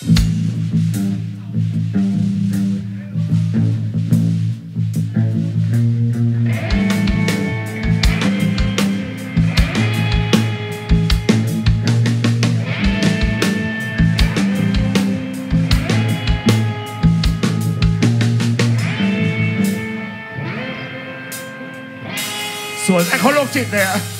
ส่วนไอ้เขาโรคจิตเลยอะ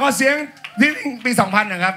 ขอเสียงที่ปี 2000 นะครับ